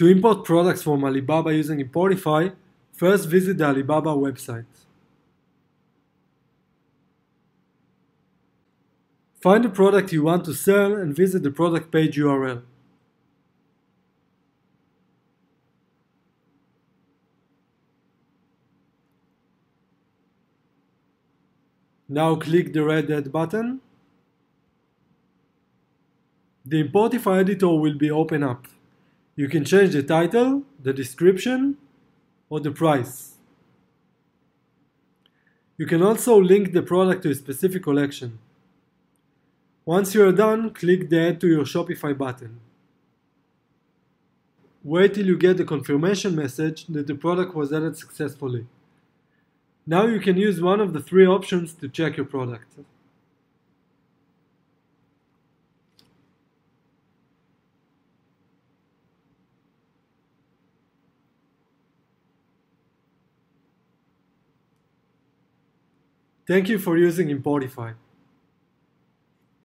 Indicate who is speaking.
Speaker 1: To import products from Alibaba using Importify, first visit the Alibaba website. Find the product you want to sell and visit the product page URL. Now click the red Add button. The Importify editor will be open up. You can change the title, the description, or the price. You can also link the product to a specific collection. Once you are done, click the Add to your Shopify button. Wait till you get the confirmation message that the product was added successfully. Now you can use one of the three options to check your product. Thank you for using Importify.